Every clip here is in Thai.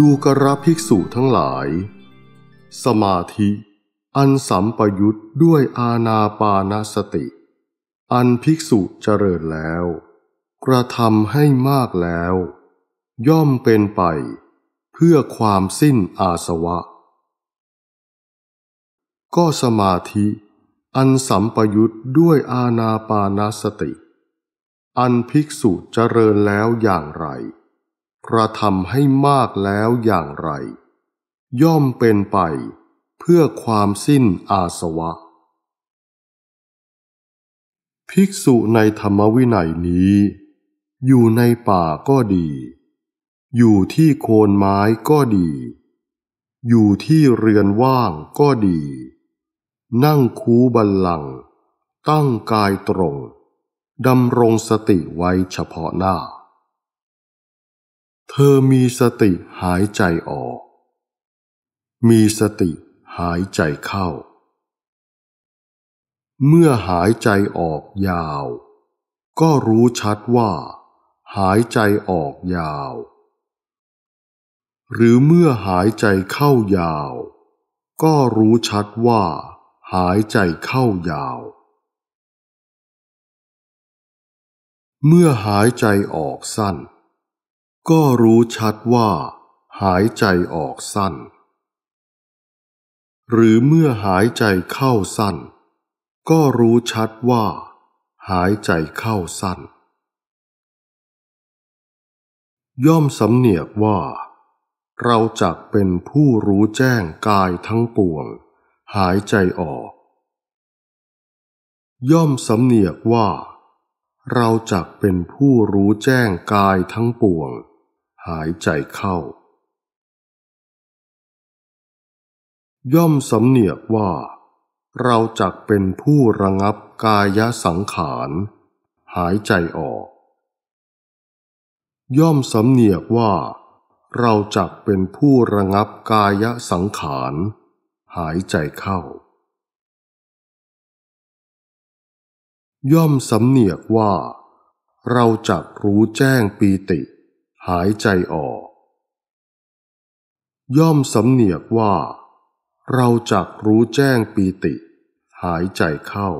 ดูกระภิกษุทั้งหลาย สมาธิ อันสัมปยุตด้วยอาณาปานสติ อันภิกษุเจริญแล้ว กระทำให้มากแล้ว ย่อมเป็นไป เพื่อความสิ้นอาสวะ ก็สมาธิ อันสัมปยุตด้วยอาณาปานสติ อันภิกษุเจริญแล้วอย่างไร กระทำให้มากแล้วอย่างไร ย่อมเป็นไปเพื่อความสิ้นอาสวะ ภิกษุในธรรมวินัยนี้ อยู่ในป่าก็ดี อยู่ที่โคนไม้ก็ดี อยู่ที่เรือนว่างก็ดี นั่งคูบัลลัง ตั้งกายตรงดำรงสติไว้เฉพาะหน้า เธอมีสติหายใจออก มีสติหายใจเข้า เมื่อหายใจออกยาว ก็รู้ชัดว่า หายใจออกยาว หรือเมื่อหายใจเข้ายาว ก็รู้ชัดว่า หายใจเข้ายาว เมื่อหายใจออกสั้น ก็รู้ชัดว่า หายใจออกสั้น หรือเมื่อหายใจเข้าสั้น ก็รู้ชัดว่า หายใจเข้าสั้น ย่อมสำเนียกว่า เราจักเป็นผู้รู้แจ้งกายทั้งปวง หายใจออก ย่อมสำเนียกว่าเราจักเป็นผู้รู้แจ้งกายทั้งปวง หายใจเข้า ย่อมสำเนียกว่า เราจักเป็นผู้ระงับกายสังขาร หายใจออก ย่อมสำเนียกว่า เราจักเป็นผู้ระงับกายสังขาร หายใจเข้า ย่อมสำเนียกว่า เราจักรู้แจ้งปีติ หายใจออก ย่อมสำเนียกว่า เราจักรู้แจ้งปีติ หายใจเข้า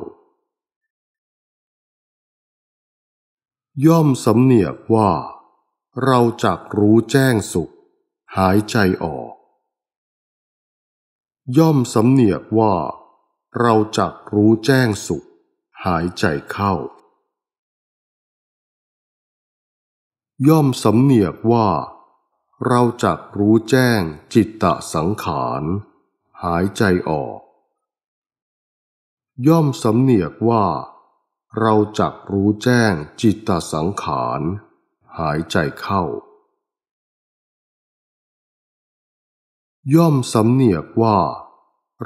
ย่อมสำเนียกว่า เราจักรู้แจ้งสุข หายใจออก ย่อมสำเนียกว่า เราจักรู้แจ้งสุข หายใจเข้า ย่อมสำเนียกว่า เราจักรู้แจ้งจิตตสังขาร หายใจออก ย่อมสำเนียกว่า เราจักรู้แจ้งจิตตสังขาร หายใจเข้า ย่อมสำเนียกว่า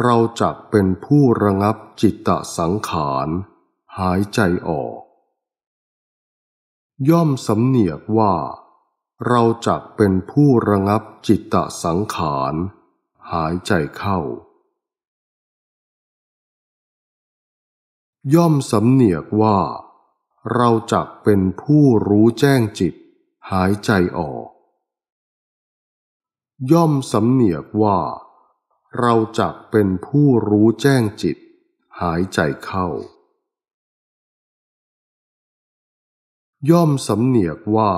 เราจักเป็นผู้ระงับจิตตสังขาร หายใจออก ย่อมสำเนียกว่า เราจักเป็นผู้ระงับจิตตสังขาร หายใจเข้า ย่อมสำเนียกว่า เราจักเป็นผู้รู้แจ้งจิต หายใจออก ย่อมสำเนียกว่า เราจักเป็นผู้รู้แจ้งจิต หายใจเข้า ย่อมสำเนียกว่า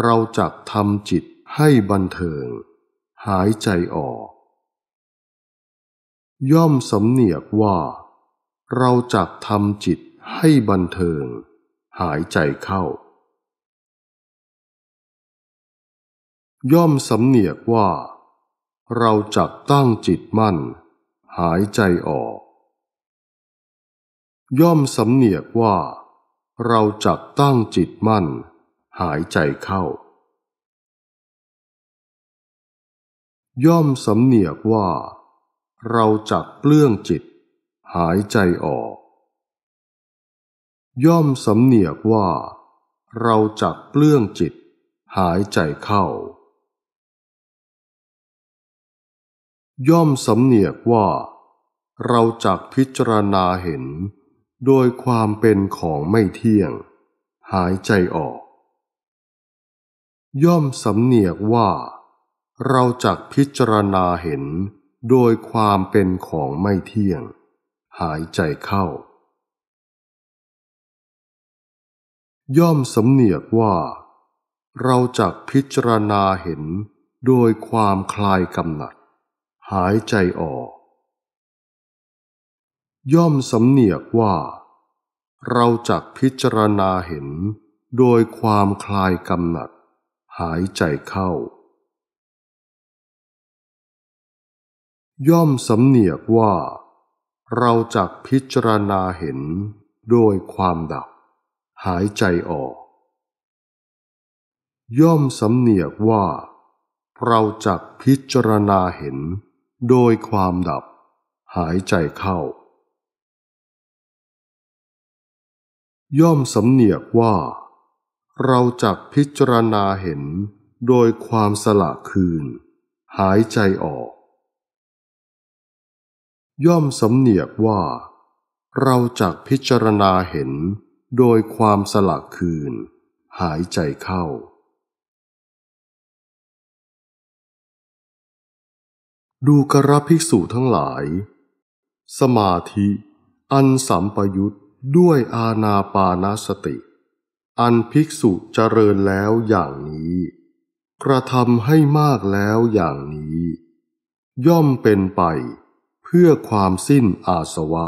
เราจักทำจิตให้บันเทิง หายใจออก ย่อมสำเนียกว่า เราจักทำจิตให้บันเทิง หายใจเข้า ย่อมสำเนียกว่า เราจักตั้งจิตมั่น หายใจออก ย่อมสำเนียกว่า เราจักตั้งจิตมั่น หายใจเข้า ย่อมสำเนียกว่า เราจักเปลื้องจิต หายใจออก ย่อมสำเนียกว่า เราจักเปลื้องจิต หายใจเข้า ย่อมสำเนียกว่า เราจักพิจารณาเห็น โดยความเป็นของไม่เที่ยง หายใจออก ย่อมสำเนียกว่า เราจักพิจารณาเห็น โดยความเป็นของไม่เที่ยง หายใจเข้า ย่อมสำเนียกว่า เราจักพิจารณาเห็น โดยความคลายกำหนัด หายใจออก ย่อมสำเนียกว่า เราจักพิจารณาเห็นโดยความคลายกำหนัด หายใจเข้า ย่อมสำเนียกว่า เราจักพิจารณาเห็นโดยความดับ หายใจออก ย่อมสำเนียกว่า เราจักพิจารณาเห็นโดยความดับ หายใจเข้า ย่อมสำเนียกว่า เราจักพิจารณาเห็นโดยความสละคืน หายใจออก ย่อมสำเนียกว่า เราจักพิจารณาเห็นโดยความสละคืน หายใจเข้า ดูกระภิกษุทั้งหลาย สมาธิอันสัมปยุต ด้วยอาณาปานสติ อันภิกษุเจริญแล้วอย่างนี้ กระทำให้มากแล้วอย่างนี้ ย่อมเป็นไปเพื่อความสิ้นอาสวะ